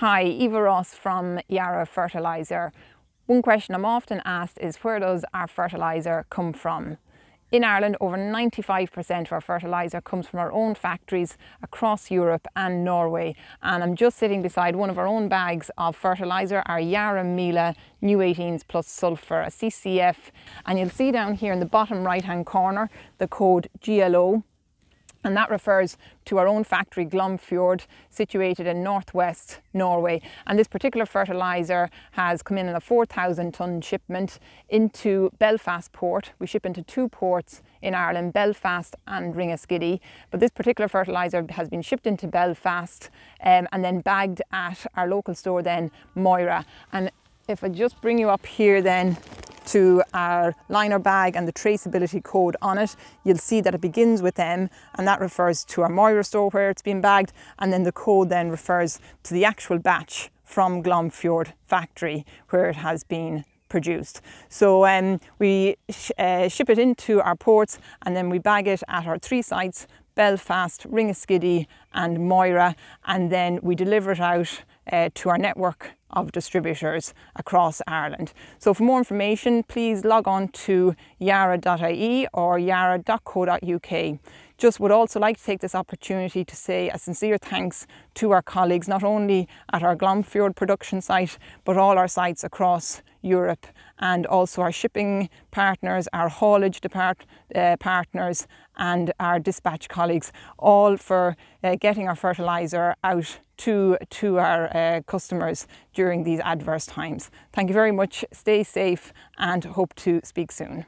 Hi, Eva Ross from Yara Fertiliser. One question I'm often asked is where does our fertiliser come from? In Ireland, over 95% of our fertiliser comes from our own factories across Europe and Norway. And I'm just sitting beside one of our own bags of fertiliser, our Yara Mila New 18s plus sulphur, a CCF. And you'll see down here in the bottom right hand corner the code GLO and that refers to our own factory Glomfjord situated in northwest Norway. And this particular fertiliser has come in on a 4,000 tonne shipment into Belfast port. We ship into two ports in Ireland, Belfast and Ringaskiddy but this particular fertiliser has been shipped into Belfast um, and then bagged at our local store then Moira. And if I just bring you up here then to our liner bag and the traceability code on it, you'll see that it begins with M and that refers to our Moira store where it's been bagged and then the code then refers to the actual batch from Glomfjord factory where it has been produced. So um, we sh uh, ship it into our ports and then we bag it at our three sites, Belfast, Ringaskiddy and Moira and then we deliver it out uh, to our network of distributors across Ireland. So for more information, please log on to yara.ie or yara.co.uk. Just would also like to take this opportunity to say a sincere thanks to our colleagues, not only at our Glomfjord production site, but all our sites across Europe and also our shipping partners, our haulage depart, uh, partners and our dispatch colleagues, all for uh, getting our fertiliser out to, to our uh, customers during these adverse times. Thank you very much, stay safe and hope to speak soon.